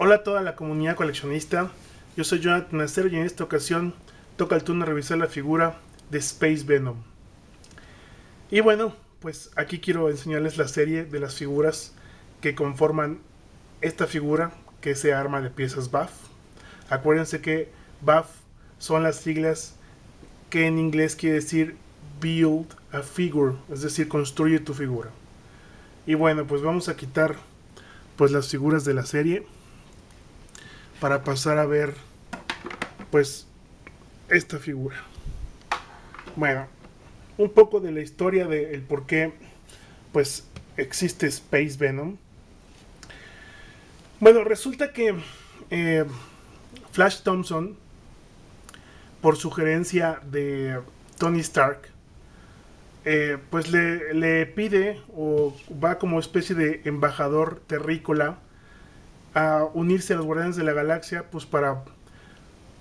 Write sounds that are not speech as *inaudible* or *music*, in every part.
Hola a toda la comunidad coleccionista, yo soy Jonathan Acero y en esta ocasión toca el turno revisar la figura de Space Venom. Y bueno, pues aquí quiero enseñarles la serie de las figuras que conforman esta figura que se arma de piezas BAF. Acuérdense que BAF son las siglas que en inglés quiere decir Build a Figure, es decir, construye tu figura. Y bueno, pues vamos a quitar pues las figuras de la serie para pasar a ver pues esta figura. Bueno, un poco de la historia del por qué pues existe Space Venom. Bueno, resulta que eh, Flash Thompson, por sugerencia de Tony Stark, eh, pues le, le, pide o va como especie de embajador terrícola a unirse a los Guardianes de la Galaxia, pues para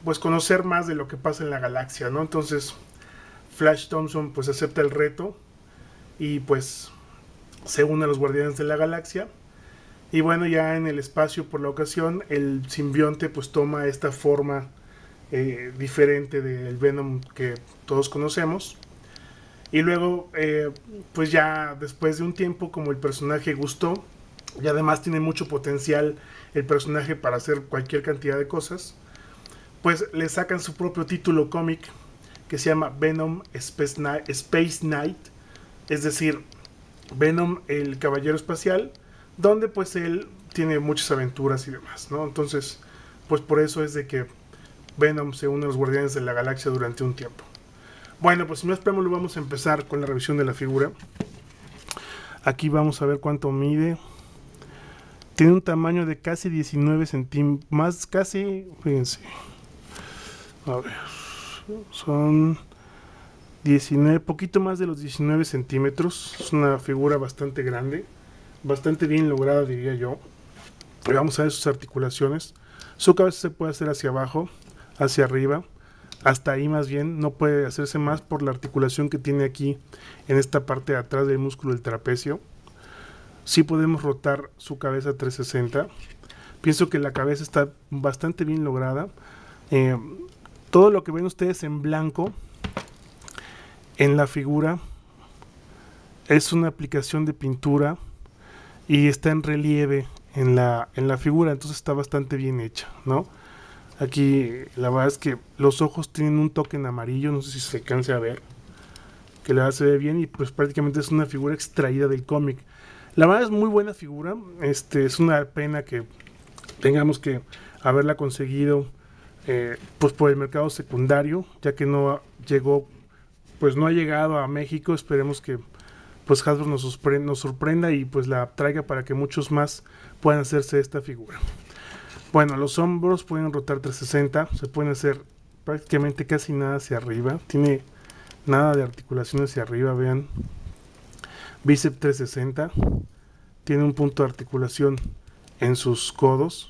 pues conocer más de lo que pasa en la galaxia, ¿no? Entonces Flash Thompson pues acepta el reto y pues se une a los Guardianes de la Galaxia. Y bueno, ya en el espacio por la ocasión, el simbionte pues toma esta forma eh, diferente del Venom que todos conocemos. Y luego, eh, pues ya después de un tiempo, como el personaje gustó, y además tiene mucho potencial el personaje para hacer cualquier cantidad de cosas, pues le sacan su propio título cómic que se llama Venom Space Knight, es decir, Venom el Caballero Espacial, donde pues él tiene muchas aventuras y demás, ¿no? Entonces, pues por eso es de que Venom se une a los Guardianes de la Galaxia durante un tiempo. Bueno, pues si no esperamos, vamos a empezar con la revisión de la figura. Aquí vamos a ver cuánto mide. Tiene un tamaño de casi 19 centímetros, más casi, fíjense. A ver, son 19, poquito más de los 19 centímetros. Es una figura bastante grande, bastante bien lograda, diría yo. Vamos a ver sus articulaciones. Su cabeza se puede hacer hacia abajo, hacia arriba hasta ahí más bien no puede hacerse más por la articulación que tiene aquí en esta parte de atrás del músculo del trapecio. Sí podemos rotar su cabeza 360. Pienso que la cabeza está bastante bien lograda. Eh, todo lo que ven ustedes en blanco en la figura es una aplicación de pintura y está en relieve en la, en la figura, entonces está bastante bien hecha, ¿no? Aquí la verdad es que los ojos tienen un toque en amarillo, no sé si se canse a ver. Que la verdad se ve bien y pues prácticamente es una figura extraída del cómic. La verdad es muy buena figura. Este es una pena que tengamos que haberla conseguido eh, pues por el mercado secundario, ya que no llegó, pues no ha llegado a México. Esperemos que pues Hasbro nos, sorprenda y pues la traiga para que muchos más puedan hacerse esta figura. Bueno, los hombros pueden rotar 360, se pueden hacer prácticamente casi nada hacia arriba. Tiene nada de articulación hacia arriba, vean. Bíceps 360. Tiene un punto de articulación en sus codos.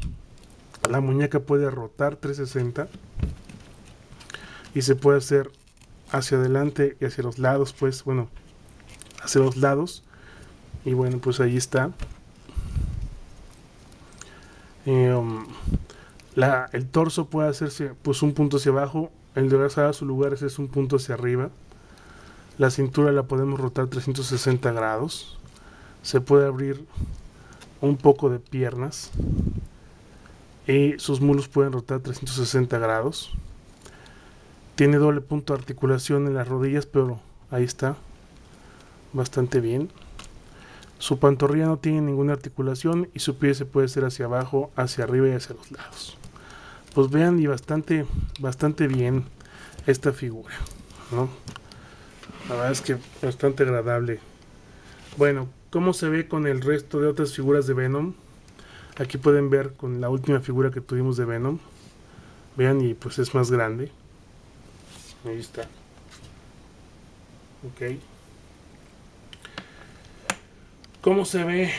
La muñeca puede rotar 360. Y se puede hacer hacia adelante y hacia los lados, pues bueno, hacia los lados. Y bueno, pues ahí está. Eh, um, el torso puede hacerse pues un punto hacia abajo, el de a su lugar es un punto hacia arriba. La cintura la podemos rotar 360 grados. Se puede abrir un poco de piernas. Y sus mulos pueden rotar 360 grados. Tiene doble punto de articulación en las rodillas, pero ahí está. Bastante bien. Su pantorrilla no tiene ninguna articulación y su pie se puede hacer hacia abajo, hacia arriba y hacia los lados. Pues vean y bastante, bastante bien esta figura, ¿no? La verdad es que bastante agradable. Bueno, ¿cómo se ve con el resto de otras figuras de Venom? Aquí pueden ver con la última figura que tuvimos de Venom. Vean y pues es más grande. Ahí está. Ok cómo se ve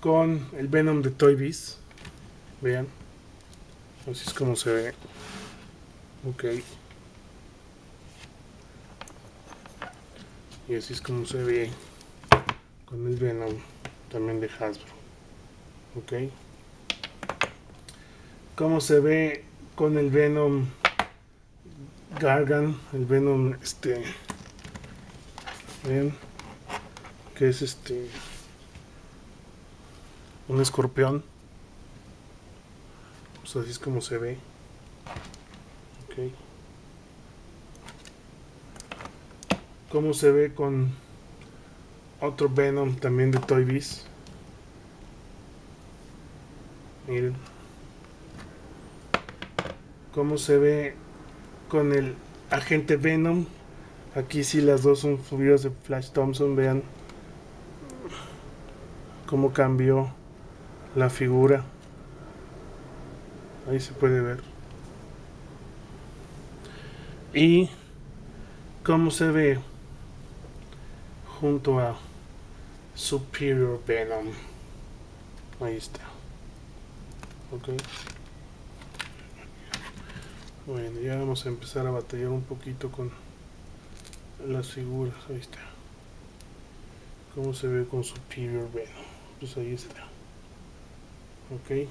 con el Venom de Toy Biz. Vean. Así es como se ve. Ok. Y así es como se ve con el Venom también de Hasbro. Ok. cómo se ve con el Venom Gargan, el Venom este ven que es este un escorpión pues así es como se ve ok cómo se ve con otro Venom también de Toy Biz. Miren cómo se ve con el agente Venom. Aquí sí las dos son subidas de Flash Thompson vean cómo cambió la figura. Ahí se puede ver. Y cómo se ve junto a Superior Venom. Ahí está. Ok. Bueno ya vamos a empezar a batallar un poquito con las figuras. Ahí está. Cómo se ve con Superior Venom pues ahí está. Ok.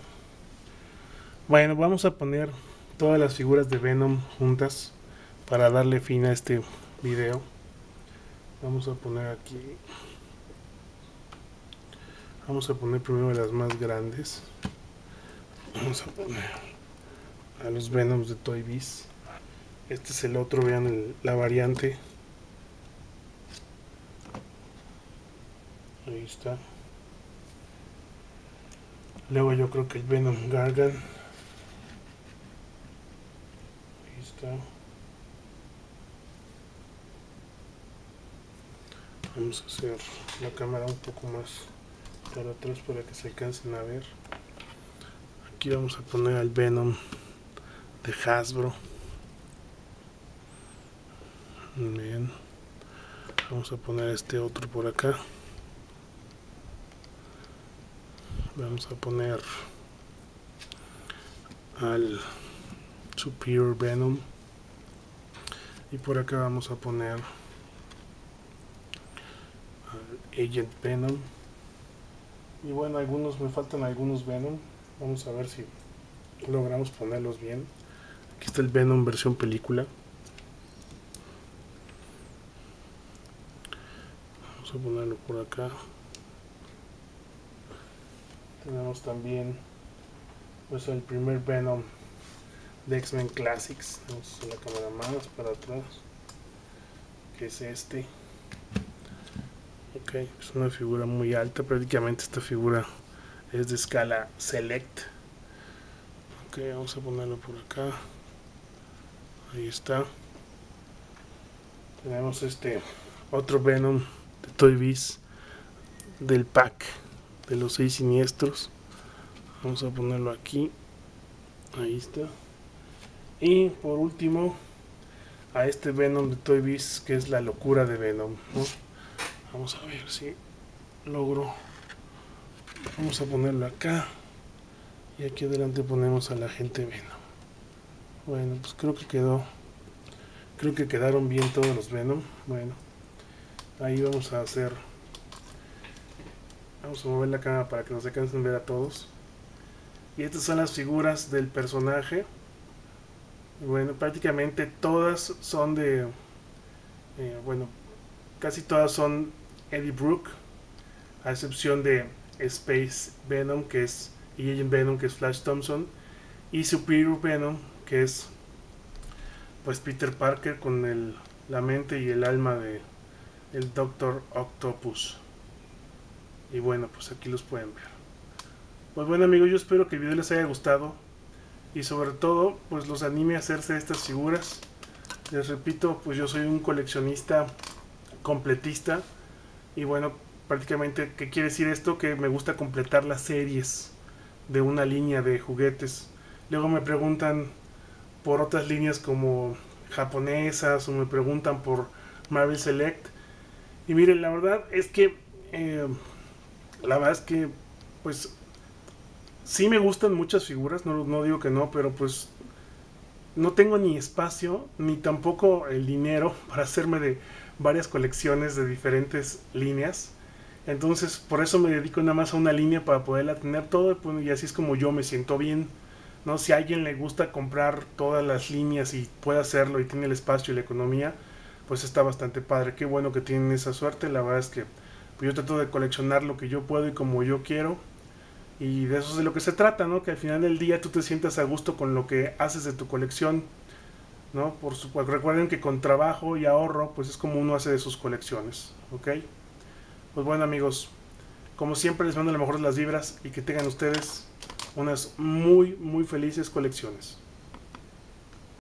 Bueno vamos a poner todas las figuras de Venom juntas para darle fin a este video vamos a poner aquí. Vamos a poner primero las más grandes. Vamos a poner a los Venoms de Toy Biz. Este es el otro vean la variante. Ahí está. Luego yo creo que el Venom Gargan. Ahí está vamos a hacer la cámara un poco más para atrás para que se alcancen a ver. Aquí vamos a poner al Venom de Hasbro. Bien. Vamos a poner este otro por acá. Vamos a poner al Superior Venom. Y por acá vamos a poner Agent Venom. Y bueno algunos me faltan algunos Venom. Vamos a ver si logramos ponerlos bien. Aquí está el Venom versión película. Vamos a ponerlo por acá. Tenemos también pues el primer Venom de X-Men Classics. Vamos a la cámara más para atrás que es este es una figura muy alta prácticamente esta figura es de escala select. Ok vamos a ponerlo por acá. Ahí está. Tenemos este otro Venom de Toy Biz del pack de los seis siniestros. Vamos a ponerlo aquí. Ahí está. Y por último a este Venom de Toy Biz que es la locura de Venom vamos a ver si logro. Vamos a ponerlo acá. Y aquí adelante ponemos a la gente Venom. Bueno pues creo que quedó. Creo que quedaron bien todos los Venom. Bueno ahí vamos a hacer. Vamos a mover la cámara para que nos alcancen ver a todos. Y estas son las figuras del personaje. Bueno prácticamente todas son de eh, bueno casi todas son Eddie Brooke, a excepción de Space Venom, que es y Agent Venom, que es Flash Thompson, y Superior Venom, que es pues Peter Parker con el, la mente y el alma de el Doctor Octopus. Y bueno, pues aquí los pueden ver. Pues bueno amigos, yo espero que el video les haya gustado y sobre todo pues los anime a hacerse estas figuras. Les repito, pues yo soy un coleccionista completista. Y bueno, prácticamente, ¿qué quiere decir esto? Que me gusta completar las series de una línea de juguetes. Luego me preguntan por otras líneas como japonesas o me preguntan por Marvel Select. Y miren, la verdad es que, eh, la verdad es que, pues, sí me gustan muchas figuras, no, no digo que no, pero pues no tengo ni espacio ni tampoco el dinero *laughs* para hacerme de varias colecciones de diferentes líneas. Entonces, por eso me dedico nada más a una línea para poderla tener todo y así es como yo me siento bien. ¿no? Si a alguien le gusta comprar todas las líneas y puede hacerlo y tiene el espacio y la economía, pues está bastante padre. Qué bueno que tienen esa suerte. La verdad es que pues yo trato de coleccionar lo que yo puedo y como yo quiero. Y de eso es de lo que se trata, ¿no? Que al final del día tú te sientas a gusto con lo que haces de tu colección, ¿no? Por supuesto, recuerden que con trabajo y ahorro, pues es como uno hace de sus colecciones, ¿ok? Pues bueno amigos, como siempre les mando lo mejor de las vibras y que tengan ustedes unas muy, muy felices colecciones.